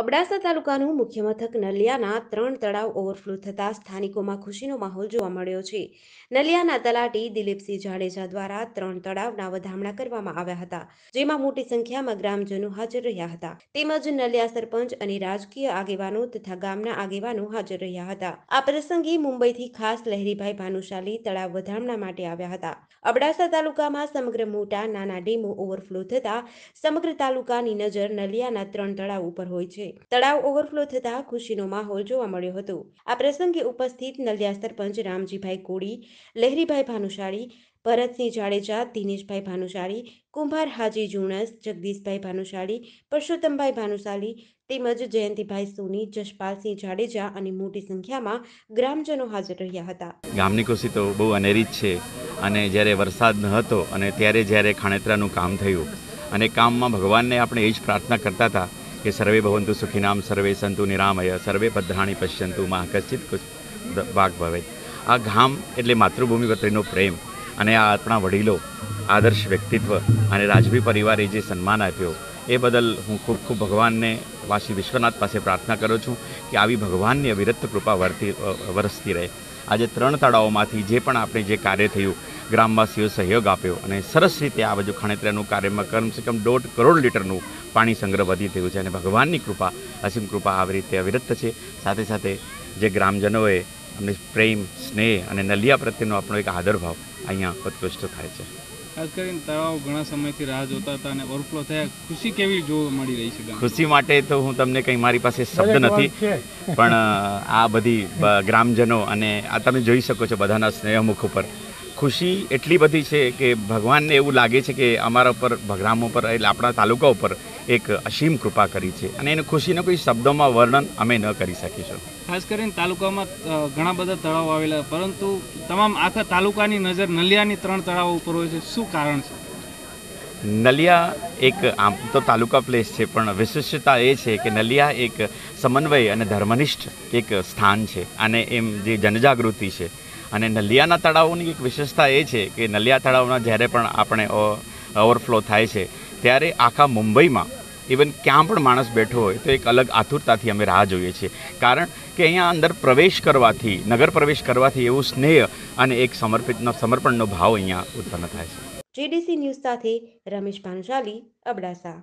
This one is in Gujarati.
અબડાસા તાલુકાનું મુખ્ય મથક નલિયાના ત્રણ તળાવ ઓવરફ્લો થતા સ્થાનિકોમાં ખુશીનો માહોલ જોવા મળ્યો છે. નલિયાના તલાટી દિલીપસિંહ જાડેજા દ્વારા ત્રણ તળાવના વધામણા કરવામાં આવ્યા હતા, જેમાં મોટી સંખ્યામાં ગ્રામજનો હાજર રહ્યા હતા. તેમજ નલિયા સરપંચ અને રાજકીય આગેવાનો તથા ગામના આગેવાનો હાજર રહ્યા હતા. આ પ્રસંગે મુંબઈથી ખાસ લહેરીભાઈ ભાનુશાલી તળાવ વધામણા માટે આવ્યા હતા. અબડાસા તાલુકામાં સમગ્ર મોટા નાના ડેમો ઓવરફ્લો થતા સમગ્ર તાલુકાની નજર નલિયાના ત્રણ તળાવ ઉપર હોય છે. તળાવ ઓવરફ્લો થતા ખુશીનો માહોલ જોવા મળ્યો હતો. આ પ્રસંગે ઉપસ્થિત નલિયા સરપંચ રામજીભાઈ કોડી લહેરીભાઈ ભાનુશાળી, ભરતસિંહ જાડેજા, દિનેશભાઈ ભાનુશાળી, કુંભાર હાજી જુણસ, જગદીશભાઈ ભાનુશાળી, પરસોત્તમભાઈ ભાનુશાળી તેમજ જયંતિભાઈ સોની, જશપાલસિંહ જાડેજા અને મોટી સંખ્યામાં ગ્રામજનો હાજર રહ્યા હતા. ગામની ખુશી તો બહુ અનેરી જ છે અને જ્યારે વરસાદ ન હતો અને ત્યારે જ્યારે ખાણેતરાનું કામ થયું અને કામમાં ભગવાનને આપણે એ જ પ્રાર્થના કરતા હતા કે સર્વે ભવંતુ સુખીનામ, સર્વે સંતુ નિરામય, સર્વે ભદ્રાણી પશ્યંતુ, મા કશ્ચિત ભાગ ભવે આ ગામ એટલે માતૃભૂમિ પ્રત્યેનો પ્રેમ અને આ આપણા વડીલો, આદર્શ વ્યક્તિત્વ અને રાજવી પરિવારે જે સન્માન આપ્યો, એ બદલ હું ખૂબ ખૂબ ભગવાનને, વાસી વિશ્વનાથ પાસે પ્રાર્થના કરું છું કે આવી ભગવાનની અવિરત કૃપા વર્તી વરસતી રહે. આજે ત્રણ તળાવોમાંથી જે પણ આપણે જે કાર્ય થયું ગ્રામવાસીઓ સહયોગ આપ્યો અને સરસ રીતે આ બાજુ ખાણેતરાનું કાર્યમાં કમસે કમ દોઢ કરોડ લીટરનું પાણી સંગ્રહ વધી થયું છે અને ભગવાનની કૃપા અસીમ કૃપા આવી રીતે અવિરત છે. સાથે સાથે જે ગ્રામજનોએ અમને પ્રેમ સ્નેહ અને નલિયા પ્રત્યેનો આપણો એક આદરભાવ અહીંયા ઉત્કૃષ્ટ થાય છે. ખાસ કરીને તળાવ ઘણા સમયથી રાહ જોતા હતા અને ઓવરફ્લો થયા. ખુશી કેવી જોવા મળી રહી છે ગામ ખુશી માટે તો હું તમને કંઈ મારી પાસે શબ્દ નથી પણ આ બધી ગ્રામજનો અને આ તમે જોઈ શકો છો બધાના સ્નેહમુખ ઉપર. ખુશી એટલી બધી છે કે ભગવાનને એવું લાગે છે કે અમારા ઉપર, ભગરામ ઉપર એટલે આપણા તાલુકા ઉપર એક અસીમ કૃપા કરી છે. અને એને ખુશીનો કોઈ શબ્દોમાં વર્ણન અમે ન કરી શકીશું. ખાસ કરીને તાલુકામાં ઘણા બધા તળાવો આવેલા, પરંતુ તમામ આખા તાલુકાની નજર નલિયાની ત્રણ તળાવો ઉપર હોય છે. શું કારણ છે? નલિયા એક આમ તો તાલુકા પ્લેસ છે, પણ વિશિષ્ટતા એ છે કે નલિયા એક સમન્વય અને ધર્મનિષ્ઠ એક સ્થાન છે અને એમ જે જનજાગૃતિ છે. અને નલિયાના તળાવોની એક વિશેષતા એ છે કે નલિયા તળાવના જ્યારે પણ આપણે ઓવરફ્લો થાય છે, ત્યારે આખા મુંબઈમાં ઇવન ક્યાં પણ માણસ બેઠો હોય તો એક અલગ આતુરતાથી અમે રાહ જોઈએ છીએ. કારણ કે અહીંયા અંદર પ્રવેશ કરવાથી, નગર પ્રવેશ કરવાથી એવું સ્નેહ અને એક સમર્પિતનો સમર્પણનો ભાવ અહીંયા ઉત્પન્ન થાય છે. જેડીસી ન્યૂઝ સાથે રમેશ ભાનુશાલી અબડાસા.